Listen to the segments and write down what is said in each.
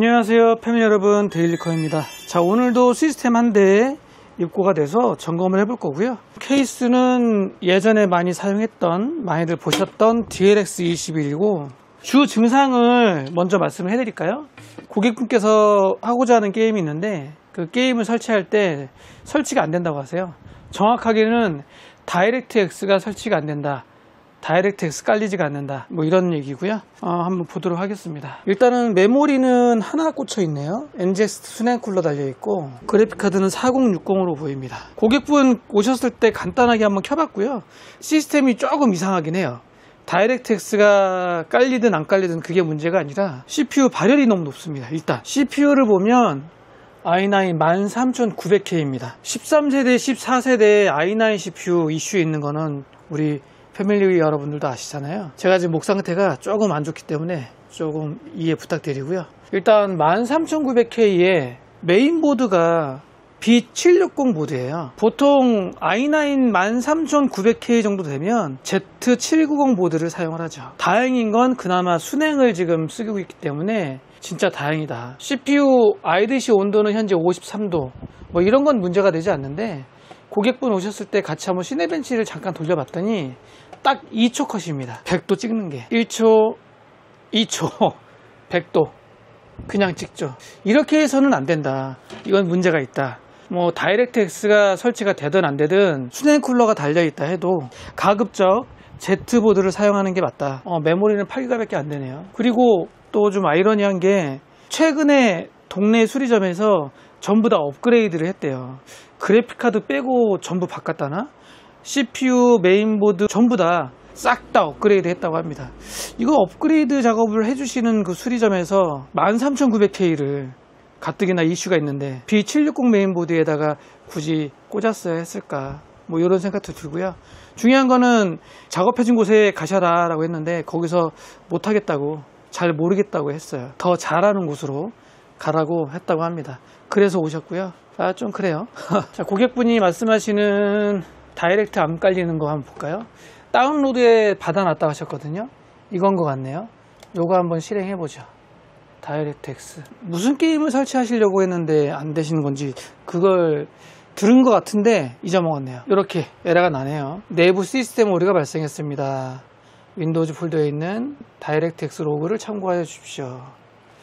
안녕하세요 패밀리 여러분. 데일리커입니다. 자 오늘도 시스템 한대 입고가 돼서 점검을 해볼 거고요. 케이스는 예전에 많이 사용했던 많이들 보셨던 DLX21이고 주 증상을 먼저 말씀을 해드릴까요? 고객분께서 하고자 하는 게임이 있는데 그 게임을 설치할 때 설치가 안 된다고 하세요. 정확하게는 DirectX가 설치가 안 된다 DirectX 깔리지가 않는다. 뭐 이런 얘기고요. 어, 한번 보도록 하겠습니다. 일단은 메모리는 하나 꽂혀 있네요. NZXT 수냉 쿨러 달려 있고 그래픽카드는 4060으로 보입니다. 고객분 오셨을 때 간단하게 한번 켜봤고요. 시스템이 조금 이상하긴 해요. 다이렉트 X가 깔리든 안 깔리든 그게 문제가 아니라 CPU 발열이 너무 높습니다. 일단 CPU를 보면 i9 13900K입니다. 13세대 14세대 i9 CPU 이슈 있는 거는 우리 패밀리 여러분들도 아시잖아요. 제가 지금 목 상태가 조금 안 좋기 때문에 조금 이해 부탁드리고요. 일단 13900K의 메인보드가 B760 보드예요. 보통 i9 13900K 정도 되면 Z790 보드를 사용을 하죠. 다행인 건 그나마 순행을 지금 쓰고 있기 때문에 진짜 다행이다. CPU IDC 온도는 현재 53도. 뭐 이런 건 문제가 되지 않는데 고객분 오셨을 때 같이 한번 시네벤치를 잠깐 돌려봤더니 딱 2초 컷입니다. 100도 찍는 게 1초, 2초, 100도 그냥 찍죠. 이렇게 해서는 안 된다. 이건 문제가 있다. 뭐 DirectX가 설치가 되든 안 되든 수냉 쿨러가 달려 있다 해도 가급적 Z보드를 사용하는 게 맞다. 어, 메모리는 8기가 밖에 안 되네요. 그리고 또 좀 아이러니한 게 최근에 동네 수리점에서 전부 다 업그레이드를 했대요. 그래픽카드 빼고 전부 바꿨다나? CPU, 메인보드 전부 다 싹다 업그레이드 했다고 합니다. 이거 업그레이드 작업을 해주시는 그 수리점에서 13900K를 가뜩이나 이슈가 있는데 B760 메인보드에다가 굳이 꽂았어야 했을까 뭐 이런 생각도 들고요. 중요한 거는 작업해준 곳에 가셔라 라고 했는데 거기서 못하겠다고 잘 모르겠다고 했어요. 더 잘하는 곳으로 가라고 했다고 합니다. 그래서 오셨고요. 아, 좀 그래요. 자, 고객분이 말씀하시는 Direct 안 깔리는 거 한번 볼까요? 다운로드에 받아놨다 하셨거든요. 이건 것 같네요. 요거 한번 실행해 보죠. DirectX. 무슨 게임을 설치하시려고 했는데 안 되시는 건지 그걸 들은 것 같은데 잊어먹었네요. 이렇게 에러가 나네요. 내부 시스템 오류가 발생했습니다. Windows 폴더에 있는 DirectX 로그를 참고하여 주십시오.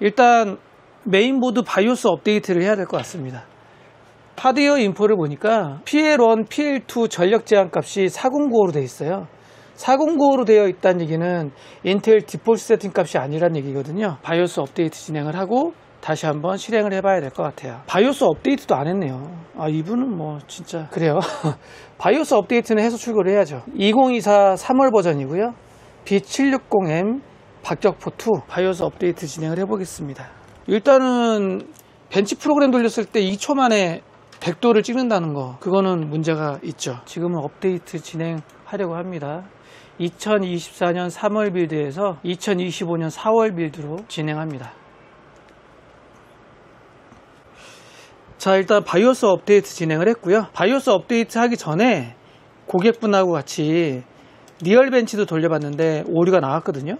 일단 메인보드 바이오스 업데이트를 해야 될 것 같습니다. hardware info를 보니까 PL1, PL2 전력 제한 값이 409호로 되어 있어요. 409호로 되어 있다는 얘기는 인텔 디폴트 세팅 값이 아니란 얘기거든요. 바이오스 업데이트 진행을 하고 다시 한번 실행을 해봐야 될 것 같아요. 바이오스 업데이트도 안 했네요. 아, 이분은 뭐 진짜 그래요. 바이오스 업데이트는 해서 출고를 해야죠. 2024 3월 버전이고요. B760M 박격포2 바이오스 업데이트 진행을 해보겠습니다. 일단은 벤치 프로그램 돌렸을 때 2초 만에 100도를 찍는다는 거 그거는 문제가 있죠. 지금은 업데이트 진행하려고 합니다. 2024년 3월 build에서 2025년 4월 build로 진행합니다. 자 일단 바이오스 업데이트 진행을 했고요. 바이오스 업데이트 하기 전에 고객분하고 같이 RealBench도 돌려봤는데 오류가 나왔거든요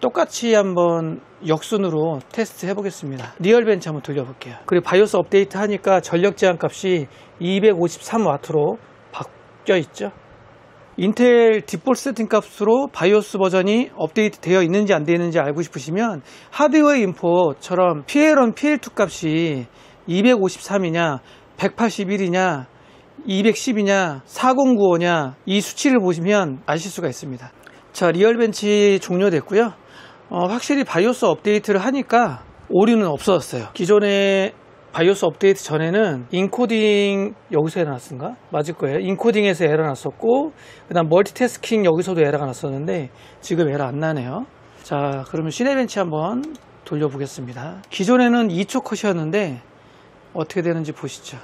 똑같이 한번 역순으로 테스트 해보겠습니다. RealBench 한번 돌려볼게요. 그리고 바이오스 업데이트 하니까 전력 제한 값이 253W로 바뀌어 있죠. 인텔 디폴트 세팅 값으로 바이오스 버전이 업데이트 되어 있는지 안 되어 있는지 알고 싶으시면 hardware info처럼 PL1, PL2 값이 253이냐 181이냐 210이냐 4095냐 이 수치를 보시면 아실 수가 있습니다. 자 RealBench 종료됐고요. 어, 확실히 바이오스 업데이트를 하니까 오류는 없어졌어요. 기존에 바이오스 업데이트 전에는 인코딩 여기서 에러 났은가? 맞을 거예요. 인코딩에서 에러 났었고 그 다음 멀티태스킹 여기서도 에러가 났었는데 지금 에러 안 나네요. 자 그러면 Cinebench 한번 돌려보겠습니다. 기존에는 2초 컷이었는데 어떻게 되는지 보시죠.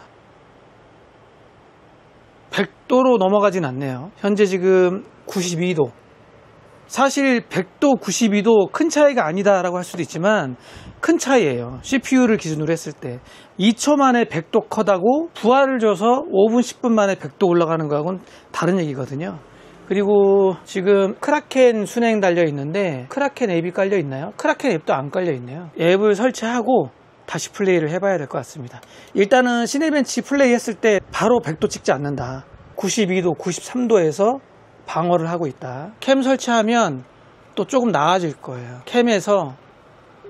100도로 넘어가진 않네요. 현재 지금 92도 사실 100도, 92도 큰 차이가 아니다라고 할 수도 있지만 큰 차이예요. CPU를 기준으로 했을 때 2초 만에 100도 컷하고 부하를 줘서 5분, 10분 만에 100도 올라가는 거하고는 다른 얘기거든요. 그리고 지금 크라켄 순행 달려 있는데 크라켄 앱이 깔려 있나요? 크라켄 앱도 안 깔려 있네요. 앱을 설치하고 다시 플레이를 해봐야 될 것 같습니다. 일단은 시네벤치 플레이 했을 때 바로 100도 찍지 않는다. 92도, 93도에서 방어를 하고 있다. 캠 설치하면 또 조금 나아질 거예요. CAM에서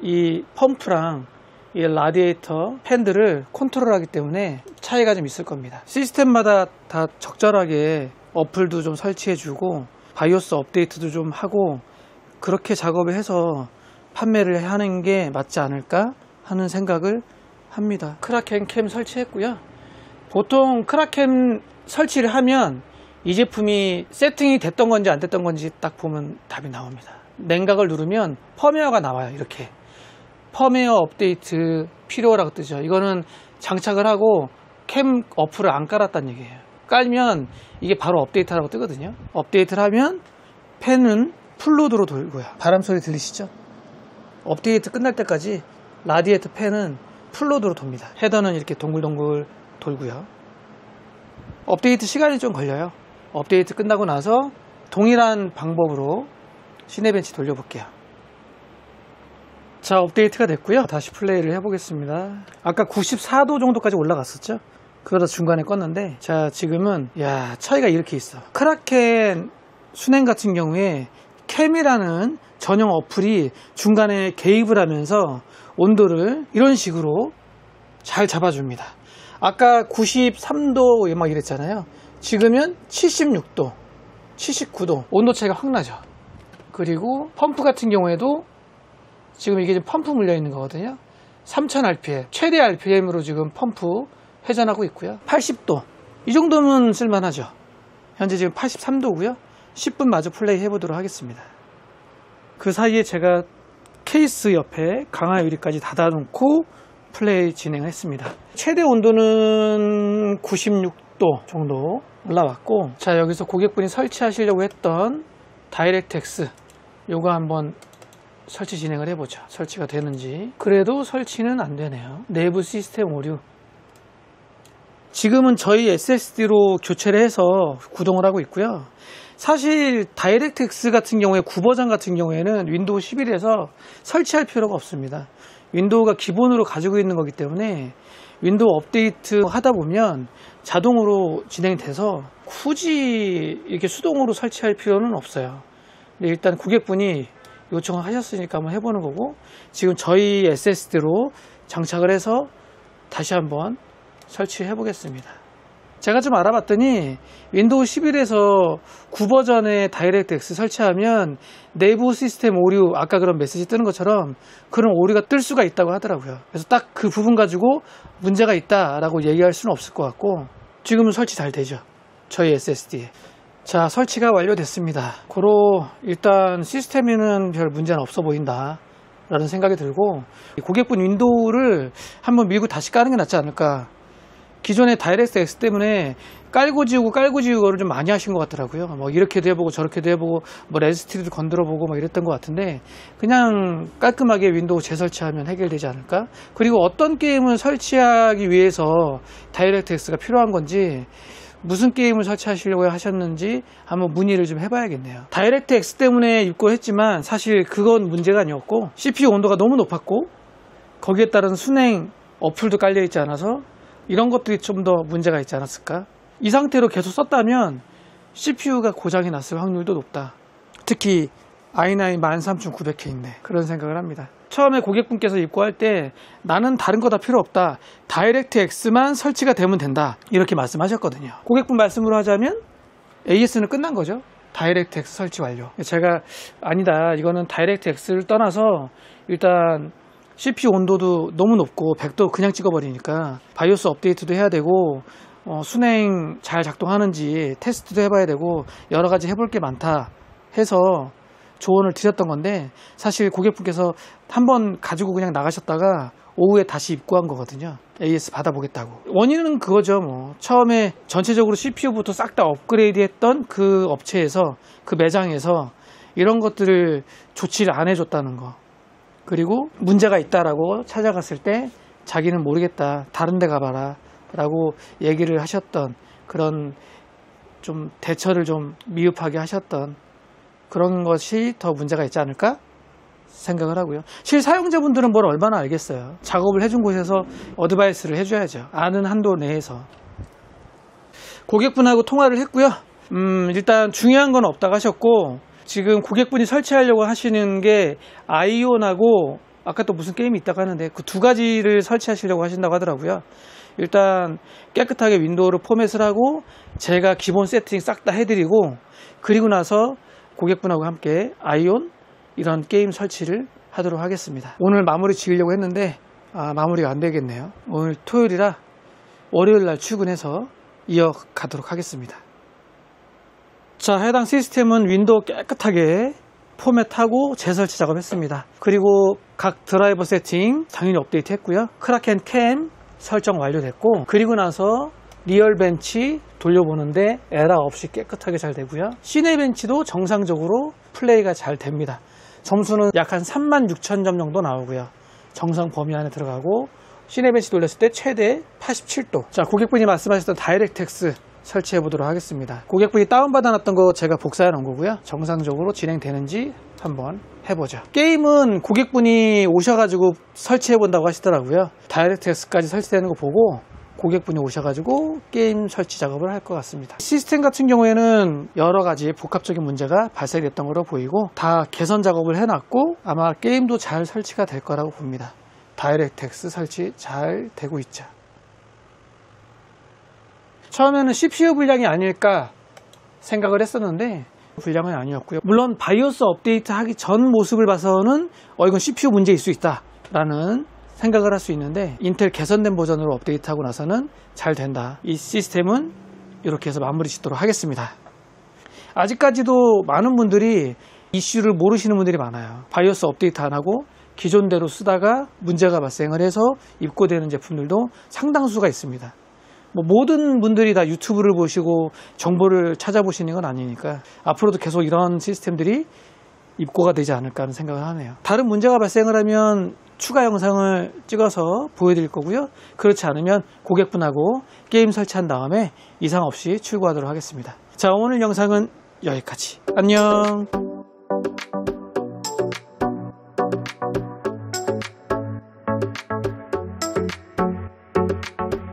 이 펌프랑 이 라디에이터 팬들을 컨트롤하기 때문에 차이가 좀 있을 겁니다. 시스템마다 다 적절하게 어플도 좀 설치해주고 바이오스 업데이트도 좀 하고 그렇게 작업을 해서 판매를 하는 게 맞지 않을까 하는 생각을 합니다. Kraken CAM 설치했고요. 보통 Kraken 설치를 하면 이 제품이 세팅이 됐던 건지 안 됐던 건지 딱 보면 답이 나옵니다. 냉각을 누르면 펌웨어가 나와요. 이렇게. 펌웨어 업데이트 필요라고 뜨죠. 이거는 장착을 하고 CAM 어플을 안 깔았다는 얘기예요. 깔면 이게 바로 업데이트라고 뜨거든요. 업데이트를 하면 팬은 full load로 돌고요. 바람 소리 들리시죠? 업데이트 끝날 때까지 라디에이터 팬은 full load로 돕니다. 헤더는 이렇게 동글동글 돌고요. 업데이트 시간이 좀 걸려요. 업데이트 끝나고 나서 동일한 방법으로 시네벤치 돌려볼게요. 자, 업데이트가 됐고요. 다시 플레이를 해보겠습니다. 아까 94도 정도까지 올라갔었죠? 그러다 중간에 껐는데, 자, 지금은, 야, 차이가 이렇게 있어. 크라켄 순행 같은 경우에 캠이라는 전용 어플이 중간에 개입을 하면서 온도를 이런 식으로 잘 잡아줍니다. 아까 93도 막 이랬잖아요. 지금은 76도, 79도 온도 차이가 확 나죠. 그리고 펌프 같은 경우에도 지금 이게 펌프 물려 있는 거거든요. 3000rpm, 최대 rpm으로 지금 펌프 회전하고 있고요. 80도. 이 정도면 쓸만하죠. 현재 지금 83도고요. 10분 마저 플레이 해보도록 하겠습니다. 그 사이에 제가 케이스 옆에 강화 유리까지 닫아놓고 플레이 진행을 했습니다. 최대 온도는 96도 정도 올라왔고 자 여기서 고객분이 설치하시려고 했던 DirectX 요거 한번 설치 진행을 해보죠. 설치가 되는지. 그래도 설치는 안 되네요. 내부 시스템 오류. 지금은 저희 SSD로 교체를 해서 구동을 하고 있고요. 사실 DirectX 같은 경우에 9버전 같은 경우에는 윈도우 11에서 설치할 필요가 없습니다. 윈도우가 기본으로 가지고 있는 거기 때문에 윈도우 업데이트 하다 보면 자동으로 진행이 돼서 굳이 이렇게 수동으로 설치할 필요는 없어요. 근데 일단 고객분이 요청을 하셨으니까 한번 해보는 거고 지금 저희 SSD로 장착을 해서 다시 한번 설치해 보겠습니다. 제가 좀 알아봤더니 윈도우 11에서 9버전의 DirectX 설치하면 내부 시스템 오류 아까 그런 메시지 뜨는 것처럼 그런 오류가 뜰 수가 있다고 하더라고요. 그래서 딱 그 부분 가지고 문제가 있다라고 얘기할 수는 없을 것 같고 지금은 설치 잘 되죠. 저희 SSD에. 자 설치가 완료됐습니다. 고로 일단 시스템에는 별 문제는 없어 보인다. 라는 생각이 들고 고객분 윈도우를 한번 밀고 다시 까는 게 낫지 않을까 기존의 DirectX 때문에 깔고 지우고 깔고 지우고를 좀 많이 하신 것 같더라고요. 뭐 이렇게도 해보고 저렇게도 해보고 뭐 레지스트리도 건드려보고 막 이랬던 것 같은데 그냥 깔끔하게 윈도우 재설치하면 해결되지 않을까? 그리고 어떤 게임을 설치하기 위해서 DirectX가 필요한 건지 무슨 게임을 설치하시려고 하셨는지 한번 문의를 좀 해봐야겠네요. DirectX 때문에 입고했지만 사실 그건 문제가 아니었고 CPU 온도가 너무 높았고 거기에 따른 수랭 어플도 깔려 있지 않아서 이런 것들이 좀 더 문제가 있지 않았을까? 이 상태로 계속 썼다면 CPU가 고장이 났을 확률도 높다. 특히 i9 13900K인데 그런 생각을 합니다. 처음에 고객분께서 입고할 때 나는 다른 거 다 필요 없다. DirectX만 설치가 되면 된다. 이렇게 말씀하셨거든요. 고객분 말씀으로 하자면 AS는 끝난 거죠. DirectX 설치 완료. 제가 아니다. 이거는 DirectX를 떠나서 일단 CPU 온도도 너무 높고 100도 그냥 찍어버리니까 바이오스 업데이트도 해야 되고 어, 수랭 잘 작동하는지 테스트도 해봐야 되고 여러 가지 해볼 게 많다 해서 조언을 드렸던 건데 사실 고객분께서 한 번 가지고 그냥 나가셨다가 오후에 다시 입고한 거거든요. AS 받아보겠다고. 원인은 그거죠, 뭐. 처음에 전체적으로 CPU부터 싹 다 업그레이드 했던 그 업체에서, 그 매장에서 이런 것들을 조치를 안 해줬다는 거. 그리고 문제가 있다라고 찾아갔을 때 자기는 모르겠다. 다른 데 가봐라. 라고 얘기를 하셨던 그런 좀 대처를 좀 미흡하게 하셨던 그런 것이 더 문제가 있지 않을까 생각을 하고요. 실 사용자분들은 뭘 얼마나 알겠어요. 작업을 해준 곳에서 어드바이스를 해줘야죠. 아는 한도 내에서. 고객분하고 통화를 했고요. 음, 일단 중요한 건 없다고 하셨고, 지금 고객분이 설치하려고 하시는 게 아이온하고 아까 또 무슨 게임이 있다고 하는데 그 두 가지를 설치하시려고 하신다고 하더라고요. 일단 깨끗하게 윈도우를 포맷을 하고 제가 기본 세팅 싹 다 해드리고 그리고 나서 고객분하고 함께 아이온 이런 게임 설치를 하도록 하겠습니다. 오늘 마무리 지으려고 했는데 아, 마무리가 안 되겠네요. 오늘 토요일이라 월요일 날 출근해서 이어가도록 하겠습니다. 자, 해당 시스템은 윈도우 깨끗하게 포맷하고 재설치 작업했습니다. 그리고 각 드라이버 세팅 당연히 업데이트 했고요. Kraken CAM 설정 완료됐고 그리고 나서 RealBench 돌려보는데 에러 없이 깨끗하게 잘 되고요. Cinebench도 정상적으로 플레이가 잘 됩니다. 점수는 약 한 3만 6천 점 정도 나오고요. 정상 범위 안에 들어가고 Cinebench 돌렸을 때 최대 87도. 자, 고객분이 말씀하셨던 DirectX 설치해 보도록 하겠습니다. 고객분이 다운받아 놨던 거 제가 복사해 놓은 거고요. 정상적으로 진행되는지 한번 해보죠. 게임은 고객분이 오셔가지고 설치해 본다고 하시더라고요. DirectX까지 설치되는 거 보고 고객분이 오셔가지고 게임 설치 작업을 할 것 같습니다. 시스템 같은 경우에는 여러 가지 복합적인 문제가 발생했던 거로 보이고 다 개선 작업을 해놨고 아마 게임도 잘 설치가 될 거라고 봅니다. 다이렉트X 설치 잘 되고 있죠. 처음에는 CPU 불량이 아닐까 생각을 했었는데 불량은 아니었고요. 물론 바이오스 업데이트 하기 전 모습을 봐서는 어 이건 CPU 문제일 수 있다 라는 생각을 할 수 있는데 인텔 개선된 버전으로 업데이트하고 나서는 잘 된다. 이 시스템은 이렇게 해서 마무리 짓도록 하겠습니다. 아직까지도 많은 분들이 이슈를 모르시는 분들이 많아요. 바이오스 업데이트 안 하고 기존대로 쓰다가 문제가 발생을 해서 입고되는 제품들도 상당수가 있습니다. 뭐 모든 분들이 다 유튜브를 보시고 정보를 찾아보시는 건 아니니까 앞으로도 계속 이런 시스템들이 입고가 되지 않을까 하는 생각을 하네요. 다른 문제가 발생을 하면 추가 영상을 찍어서 보여드릴 거고요. 그렇지 않으면 고객분하고 게임 설치한 다음에 이상 없이 출고하도록 하겠습니다. 자, 오늘 영상은 여기까지. 안녕.